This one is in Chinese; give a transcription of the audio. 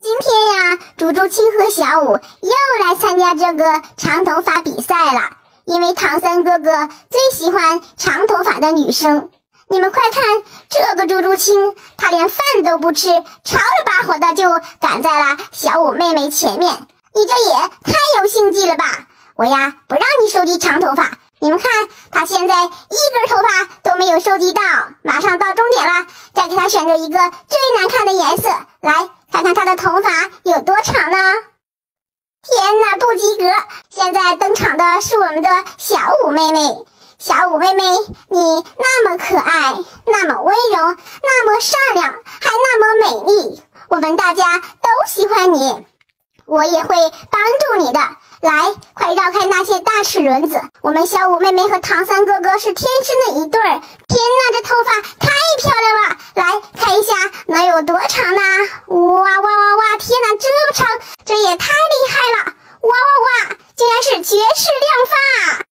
今天呀，猪猪青和小五又来参加这个长头发比赛了。因为唐三哥哥最喜欢长头发的女生。你们快看，这个猪猪青，他连饭都不吃，吵着把火的就赶在了小五妹妹前面。你这也太有心计了吧！我呀，不让你收集长头发。你们看，他现在一根头发都没有收集到。马上到终点了，再给他选择一个最难看的颜色，来看看他的头发有多长呢？天呐，不及格！现在登场的是我们的小五妹妹。小五妹妹，你那么可爱，那么温柔，那么善良，还那么美丽，我们大家都喜欢你。我也会帮助你的。来，快绕开那些大齿轮子！我们小五妹妹和唐三哥哥是天生的一对儿。天哪，这头发太漂亮了！来看一下，能有多长呢？哇哇哇哇！天哪，这么长，这也太厉害了！绝世亮发。